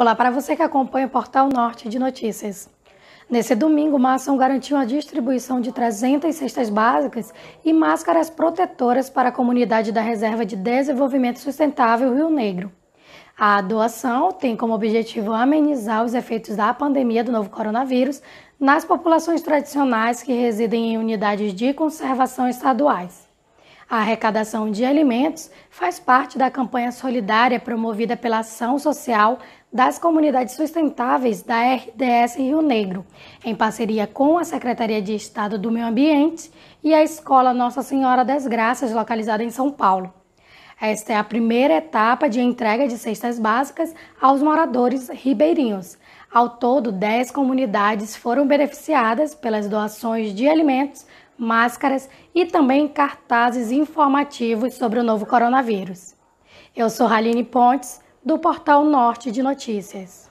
Olá para você que acompanha o Portal Norte de Notícias. Nesse domingo, uma ação garantiu a distribuição de 300 cestas básicas e máscaras protetoras para a comunidade da Reserva de Desenvolvimento Sustentável Rio Negro. A doação tem como objetivo amenizar os efeitos da pandemia do novo coronavírus nas populações tradicionais que residem em unidades de conservação estaduais. A arrecadação de alimentos faz parte da campanha solidária promovida pela Ação Social das Comunidades Sustentáveis da RDS Rio Negro, em parceria com a Secretaria de Estado do Meio Ambiente e a Escola Nossa Senhora das Graças, localizada em São Paulo. Esta é a primeira etapa de entrega de cestas básicas aos moradores ribeirinhos. Ao todo, 10 comunidades foram beneficiadas pelas doações de alimentos máscaras e também cartazes informativos sobre o novo coronavírus. Eu sou Raline Pontes, do Portal Norte de Notícias.